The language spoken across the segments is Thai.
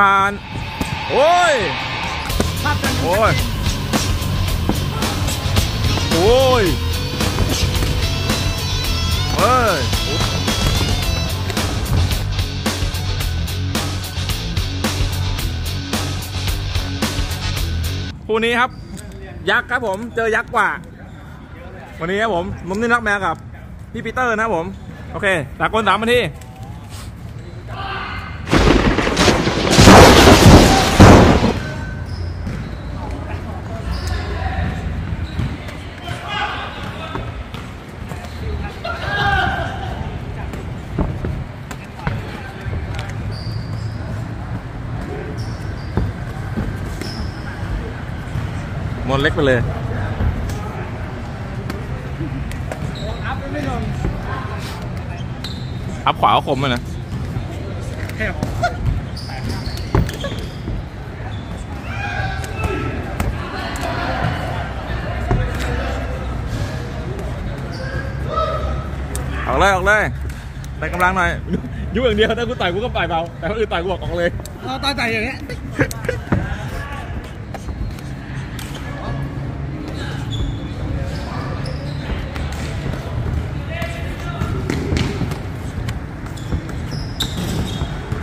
ผ่าน โอ้ย โอ้ย โอ้ยเฮ้ยคู่นี้ครับ ยักษ์ครับผม เจอยักษ์กว่า วันนี้ครับผมนุ่มนิ่รักแมวกับพี่ปีเตอร์นะครับผม โอเคตากลสามนาที หมดเล็กไปเลยอัพขวาก็คมเลยนะออกเลยออกเลยแต่กำลังหน่อยยุ่งอย่างเดียวถ้ากูต่อยกูก็ปล่อยเบาแต่คนอื่นต่อยกูบอกออกเลยเราตาใจอย่างเงี้ย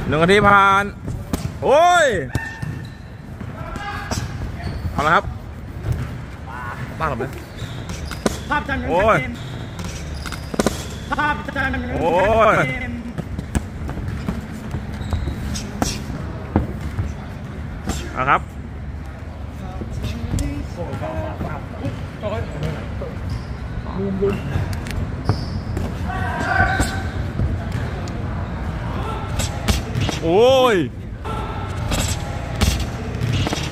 หนึ่งนาทีผ่าน โอ้ย เอาละครับบ้านหรอไหมภาพจำยังโอ้ยชัดเจนภาพจำยังโอ้ยชัดเจนเอาครับ โอ้ย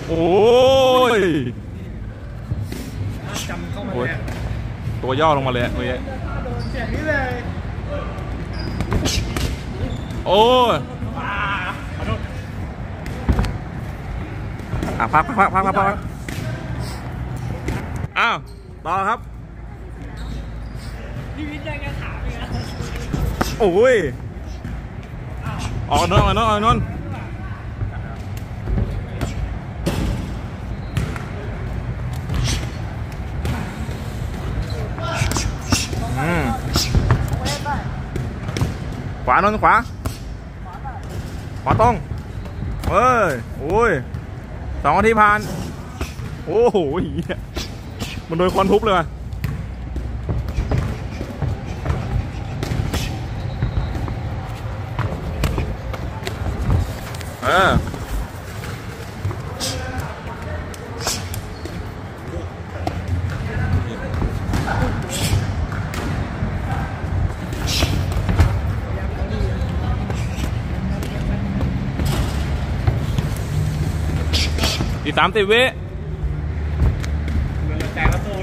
โอ้ยจำเข้ามาโอ้ยเนี่ยตัวย่อลงมาเลยอะเมื่อกี้โดนเสียงนี้เลยโอ้ยว้าขอโทษอะพักพักพักพักพักพักอ้าว ต่อครับพี่วิทย์ยังจะถามอีกนะโอ้ย ออกนนท์ออกนนออกนนท์อืมขวานนขวา ขวาตรงเอ้ยโอ้ยสองนาทีผ่าน โอ้โหมันโดนควันทุบเลย ว่ะเอออีกสามสิบวิมันแจกประตู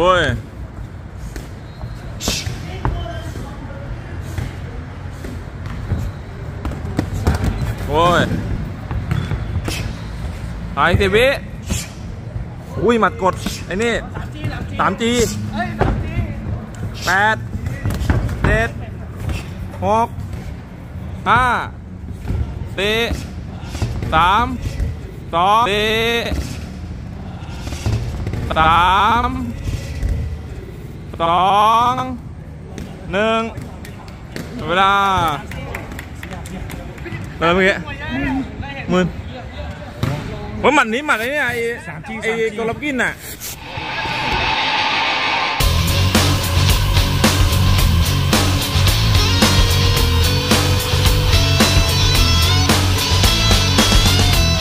โอ้ยโอ้ยหายสิวิอุ้ยหมัดกด ไอ้นี่สามจีสามจีเอ้ยสามจีแปดเจ็ดหกห้าสี่สามสองสี่สาม สองหนึ่งเวลาเริ่มเมื่อกี้หมื่นว่าหมัดนี้หมัดไอ้เนี่ยไอ้ไอ้โกลบกินน่ะ